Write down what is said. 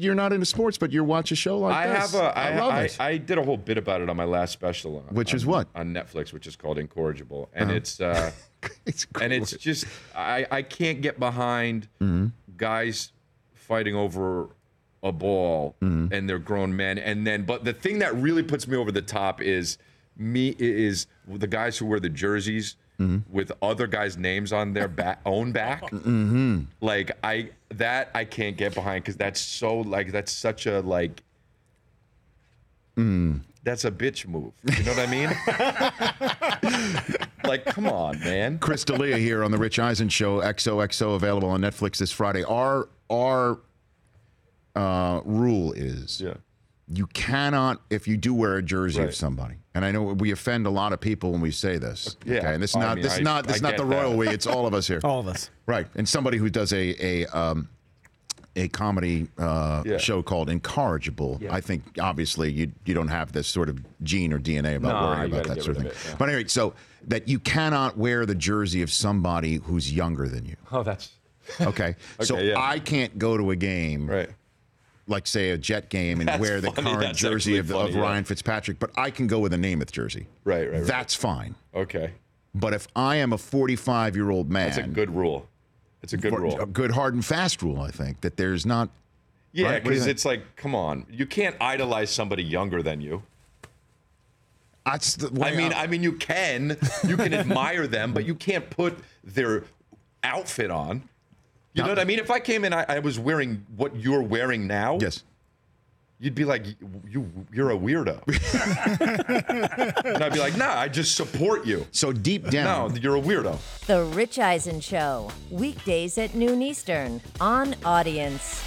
you're not into sports, but you watch a show like I this. have a. I, love I, it. I did a whole bit about it on my last special. On, Which is on- what? on Netflix, which is called Incorrigible, and Uh-huh. it's uh, it's and it's just I I can't get behind Mm-hmm. guys fighting over a ball Mm-hmm. and they're grown men, and then but the thing that really puts me over the top is me is the guys who wear the jerseys. Mm-hmm. With other guys' names on their back, own back, Mm-hmm. like I that I can't get behind because that's so like that's such a like Mm. that's a bitch move. You know what I mean? like, come on, man. Chris D'Elia here on the Rich Eisen Show. XOXO available on Netflix this Friday. Our our uh, rule is Yeah. You cannot if you do wear a jersey of somebody. And I know we offend a lot of people when we say this. Yeah. Okay? And this is I not mean, this is not this is not get the that. royal we. It's all of us here. All of us. Right. And somebody who does a a um, a comedy uh, Yeah. show called Incorrigible. Yeah. I think obviously you you don't have this sort of gene or DNA about No, worrying about that sort of thing. it, yeah. But anyway, so that you cannot wear the jersey of somebody who's younger than you. Oh, that's Okay. so Okay, yeah. I can't go to a game right. Like say a Jet game and That's wear the funny. current That's jersey of, funny, of yeah. Ryan Fitzpatrick, but I can go with a Namath jersey. Right, right, right. That's fine. Okay. But if I am a 45 year old man, That's a good rule. It's a good for- rule. a good hard and fast rule, I think that there's not. Yeah, Right, what do you because think? it's like, come on, you can't idolize somebody younger than you. That's the I mean, I mean, you can, you can admire them, but you can't put their outfit on. You know what I mean? If I came in, I, I was wearing what you're wearing now. yes. You'd be like, you, you're a weirdo. and I'd be like, nah, I just support you. So deep down, No, you're a weirdo. The Rich Eisen Show, weekdays at noon Eastern on Audience.